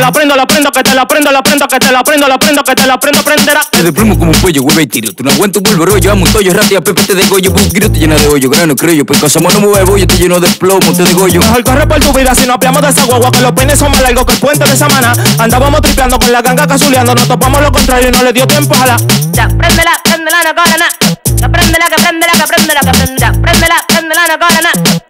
la prendo, la prendo, que te la prendo, la prendo, que te la prendo, la prendo, que te la prendo, prenderá. Te desplomo como un pollo, hueve y tiro. Tú no aguantas un bulbo, yo amo un tollo, a pepe te degollo. Bus grito, llena de hoyo, grano, creo. Pues casamos no mueve yo te lleno de plomo, te degollo. Mejor corre por tu vida si no hablamos de esa guagua, que los peines son más largos que el puente de Samaná. Andábamos tripeando con la ganga cazuleando, nos topamos lo contrario y no le dio tiempo a la. Ya, préndela, préndela, no cobra nada. Que préndela, que préndela, que préndela, que préndela. Préndela, préndela, no cobra nada.